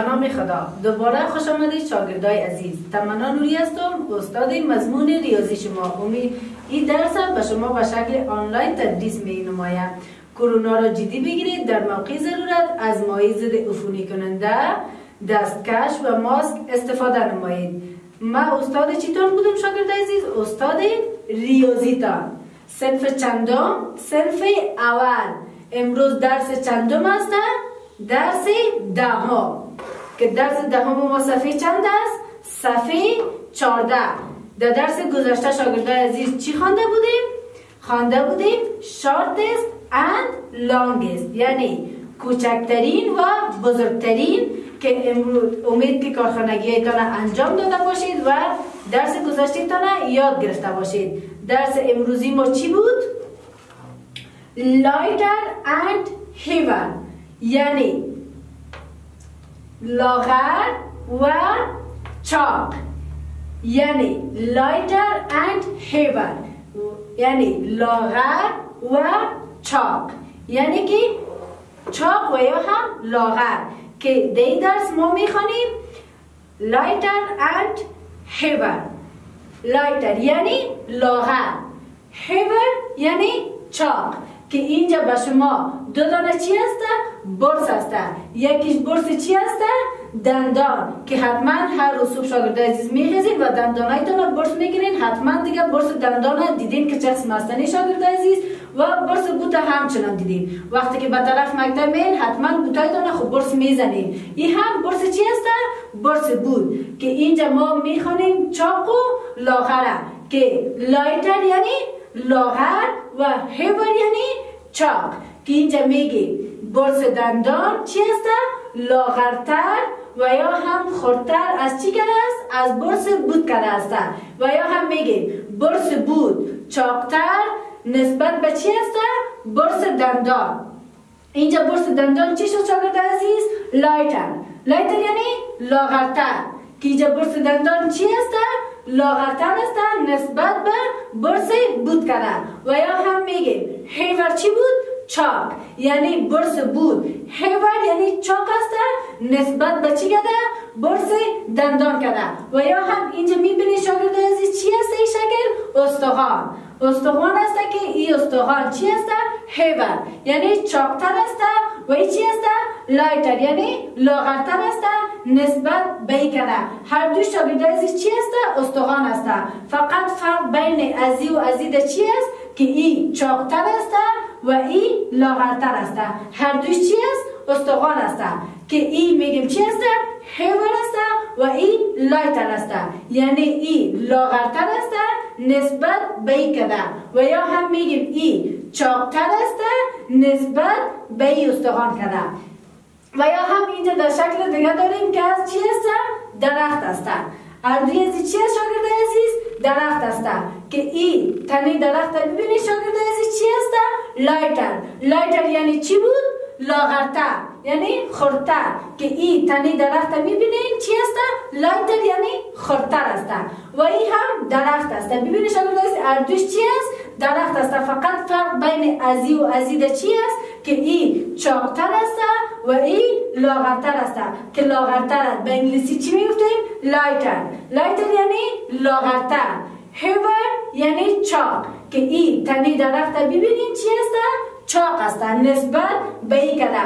نام خدا. دوباره خوش آمدید شاگردای عزیز. تمنا نوری هستم استاد مضمون ریاضی شما. امید این درس به شما به شکل آنلاین تدریس می نمایم. کرونا را جدی بگیرید در موقع ضرورت از مایع ضد عفونی کننده دستکش و ماسک استفاده نمایید. ما استاد چیتون بودم شاگرد عزیز؟ استاد ریاضیتان. صنف چندم صنف اول. امروز درس چندم است درس دهم. که درس دهم ما صفحه چند است؟ صفحه چارده در درس گذشته شاگردای عزیز چی خوانده بودیم؟ خوانده بودیم shortest and longest یعنی کوچکترین و بزرگترین که امروز امید که کارخانگی انجام داده باشید و درس گذشته یاد گرفته باشید. درس امروزی ما چی بود؟ lighter and heavier یعنی لاغر و چاق. یعنی lighter and heavier یعنی لاغر و چاق. یعنی که چاق و یا هم لاغر. که دی درس ما می‌خوانیم lighter and heavier lighter یعنی لاغر. heavier یعنی چاق. که اینجا به شما دو دانه چی هسته؟ برس هسته یکیش برس چی هسته؟ دندان که حتما هر روز صبح شاگرد عزیز میخیزید و دندانایتان برس می‌گیرین. حتما دیگه برس دندان دیدین که چه مستنی شاگرد عزیز و برس بوتا همچنان دیدین. وقتی که به طرف مکتب میل حتما بوتایتان خب برس می‌زنین. این هم برس چی هسته؟ برس بود. که اینجا ما می‌خوانیم چاق و لاغره که لایتر یعنی لاغر و هیور یعنی چاق. که اینجا میگه برس دندان چی هست؟ لاغرتر و یا هم خورتر از چی کرده است؟ از برس بود کرده است و یا هم میگه برس بود چاقتر نسبت به چی هست؟ برس دندان اینجا برس دندان چی شد شاگرد عزیز؟ lighter lighter یعنی لاغرتر که اینجا برس دندان چی هست؟ لاغرتر است نسبت به برس بوت کرده و یا هم میگه heavier چی بود؟ چاق یعنی برس بوت heavier یعنی چاق است نسبت به چی کرده؟ برس دندان کرده و یا هم اینجا می‌بینی شاگرد عزیز چی است این شکل؟ استخوان استخوان است که این استخوان چی است؟ heavier یعنی چاقتر است و این چی است؟ lighter یعنی لاغرتر است نسبت به کرده هر دو شاگرد عزیز چی است؟ استخوان است فقط فرق بین ازی و ازی چی است؟ که این چاقتر است و این لاغرتر است هر دوش چی است؟ استخوان است که این میگیم چی است؟ heavier است و این lighter است یعنی این لاغرتر است نسبت به این کده و یا هم میگیم این چاقتر است نسبت به این استخوان کده و یا هم اینجا در شکل دیگه داریم که از چی است؟ درخت است اردوی ازی چی است شاگرد عزیز؟ درخت است که این تنه درخت ببینید شاگرد عزیز چی است؟ لایتر لایتر یعنی چی بود؟ لاغرتر. یعنی خورتر. که این تنه درخت می‌بینین چی است؟ lighter یعنی خورتر است و این هم درخت است ببینید شاگرد عزیز هر دوش چی است؟ درخت است فقط فرق بین ازی و ازیده چی است؟ که این چاقتر است و این لاغرتر است که لاغرتر است به انگلیسی چی می‌گفتیم؟ lighter lighter یعنی لاغرتر. heavier یعنی چاق. که این تنی درخت ببینین چی است چاق است نسبت به این کده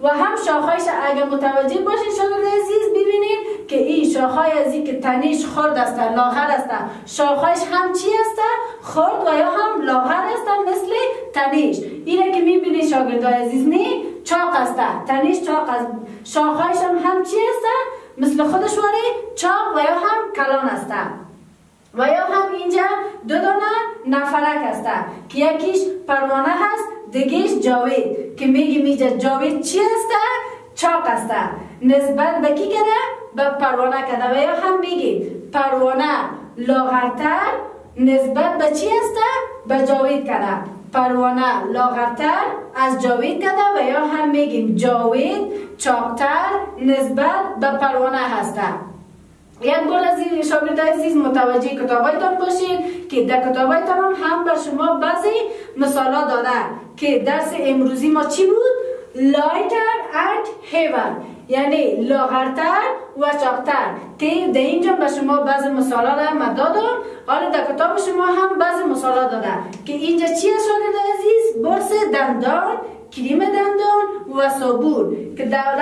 و هم شاخهایش اگر متوجه باشین شاگرد عزیز ببینید که این شاخهای از این که تنیش خرد است لاغر است شاخهایش هم چی است خرد و یا هم لاغر است مثل تنیش اینه که می‌بینید شاگردای عزیز نی چاق است تنیش چاق است شاخهایش هم, هم چی است مثل خودش چاق و یا هم کلان است و یا هم اینجا دو دانه نفرک است که یکیش پروانه هست دیگهش جاوید. که میگیم اینجا جاوید چی است؟ چاق است نسبت به کی کده؟ به پروانه کده. و یا هم میگیم پروانه لاغرتر نسبت به چی است؟ به جاوید کده. پروانه لاغرتر از جاوید کده. و یا هم میگیم جاوید چاقتر نسبت به پروانه هسته. یک بار از این شاگرد عزیز متوجه کتابایتان باشید که در کتابایتان هم, هم بر شما بعضی مثالا داده که درس امروزی ما چی بود؟ lighter and heavier یعنی لاغرتر و چاقتر که در اینجا به شما بعض مثالا را من دادم حالا در کتاب شما هم بعض مثالا داده که اینجا چی است شاگرد عزیز برس دندان کریم دندان و صابون. که در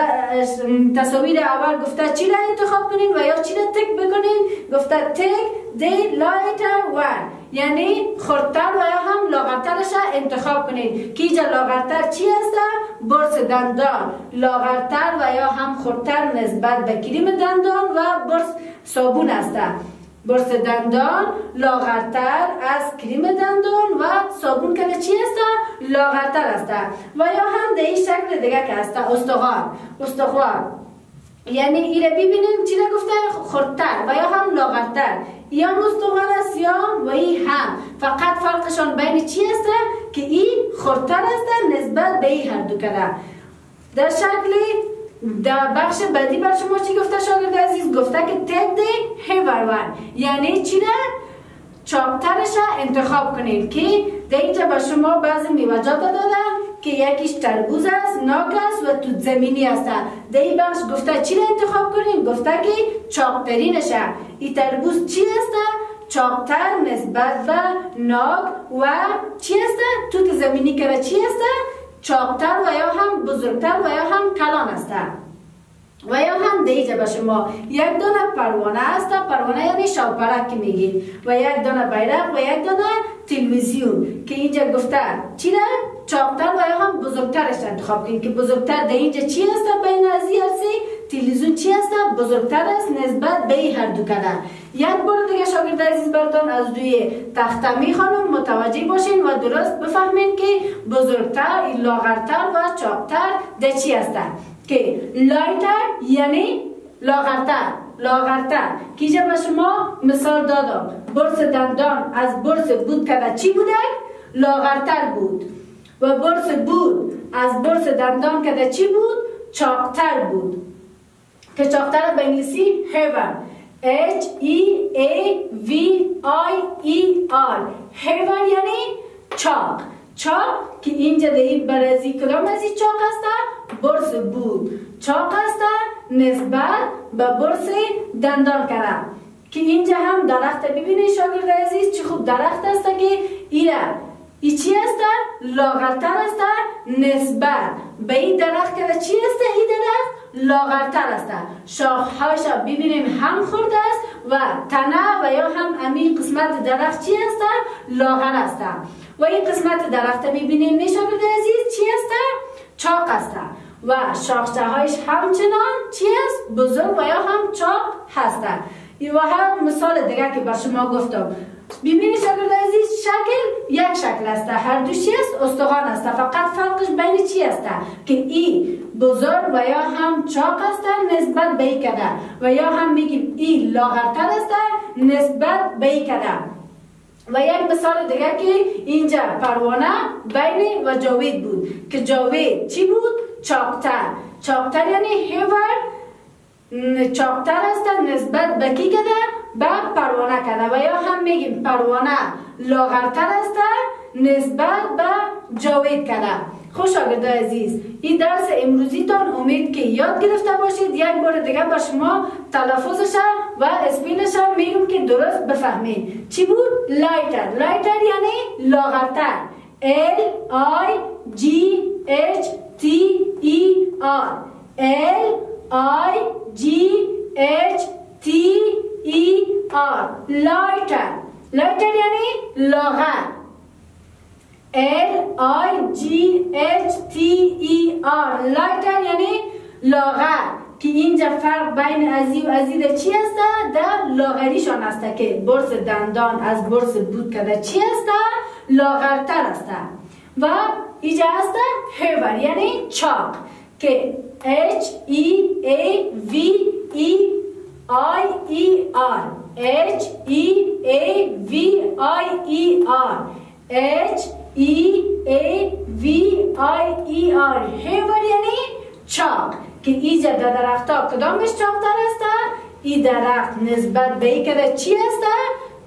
تصاویر اول گفته چی را انتخاب کنین و یا چی را تک بکنین؟ گفته تک دی لایتر ون یعنی خردتر و یا هم لاغرترش انتخاب کنین. که اینجا لاغرتر چی است؟ برس دندان. لاغرتر و یا هم خردتر نسبت به کریم دندان و برس صابون است. برس دندان لاغرتر از کریم دندان و صابون که چی است لاغرتر است و یا هم در این شکل دیگه که است استخوان. استخوان. یعنی ایره ببینیم چی گفته؟ خردتر. و یا هم لاغرتر. یا مستقل است یا و ای هم. فقط فرقشان بین چی است که این خردتر است نسبت به این هر دو کده. در شکل در بخش بعدی بر شما چی گفته شاگرد عزیز؟ گفته که تک هیورون یعنی چی چاپترش انتخاب کنید که در اینجا به شما بعضی میوجات داده که یکیش تربوز است ناک است و توت زمینی است. در این بخش گفته چی را انتخاب کنیم گفته که چاقترینش این تربوز چی است؟ چاقتر نسبت به ناک و چی است؟ توت زمینی که چی است؟ چاقتر و یا هم بزرگتر و یا هم کلان است. و یا هم دیجه به شما یک دانه پروانه است پروانه یعنی شاپرک که میگیم. و یک دانه بیرق و یک دانه تلویزیون که اینجا گفته چی ده؟ چاقتر و یا هم بزرگترش انتخاب کنید که بزرگتر در اینجا چی است بین از تلویزیون چی است بزرگتر است نسبت به هر دو کده یک بار دیگه شاگرد عزیز براتون از دوی تخته می‌خوانم متوجه باشین و درست بفهمین که بزرگتر لاغرتر و چاقتر ده چی است که لایتر یعنی لاغرتر لاغرتر که به شما مثال دادم برس دندان از برس بود که چی بوده لاغرتر بود و برس بود از برس دندان که چی بود چاقتر بود که چاقتر به انگلیسی heaven. H E A V I E R. Heaven یعنی چاق چاق که اینجا در این برزی کدام از چاق است برس بود. چاق است نسبت به برس دندان کرده که اینجا هم درخت ببینید شاگرد عزیز چه خوب درخت است که ایره. ای چی است؟ لاغرتر است نسبت. به این درخت که چی است این درخت لاغرتر است شاخهاش ببینیم هم خورد است و تنه و یا هم امی قسمت درخت چی است لاغر است و این قسمت درخت می‌بینیم. نشان عزیز چی است چاق است و شاخچه هایش همچنان چی است بزرگ و یا هم چاق هستند و هم مثال دیگه که بر شما گفتم. ببینید شکل عزیز شکل یک شکل است هر دو چی است استخوان است فقط فرقش بین چی است که ای بزرگ و یا هم چاق است نسبت به ای کده. و یا هم میگیم ای لاغرتر است نسبت به ای کده. و یک مثال دیگه که اینجا پروانه بین و جاوید بود که جاوید چی بود؟ چاقتر. چاقتر یعنی هیور چاقتر است نسبت به کی کده؟ به پروانه کده. و یا هم میگیم پروانه لاغرتر است نسبت به جاوید کده. خوش آگرده عزیز. این درس امروزیتان امید که یاد گرفته باشید یک بار دیگه با شما تلفظش و اسپینش میگم که درست بفهمید. چی بود؟ lighter. lighter یعنی لاغرتر. L I G H T E R. L I G H T E R. lighter lighter یعنی لاغر. L I G H T E R. lighter یعنی لاغر که اینجا فرق بین ازی و ازی چی است در لاغریشان است که برس دندان از برس بود کده چی است لاغرتر است و اینجا است هیور یعنی چاق که H E A V E I E R. H E A V I E R. H E A V I E R. هیور یعنی چاق. که اینجا در درخت ها کدامش چاقتر است؟ این درخت نسبت به ای که چی است؟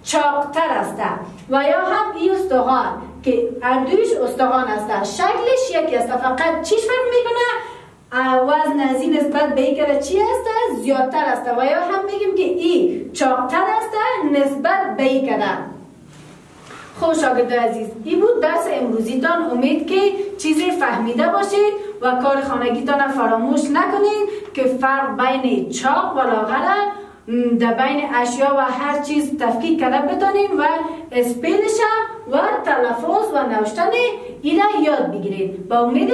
چاقتر است. و یا هم ای استخوان که اردویش استخوان است. شکلش یکی است. فقط چیش فرق می‌کنه؟ وزن از این نسبت به این چی است؟ زیادتر است. و یا هم میگیم که ای چاقتر است نسبت به این کده. خب شاگرد عزیز این بود درس امروزیتان امید که چیزی فهمیده باشید و کار خانگیتان فراموش نکنید که فرق بین چاق و لاغره در بین اشیا و هر چیز تفکیک کرده بتانیم و اسپیلش و تلفظ و نوشتن اینا یاد بگیرید. با امید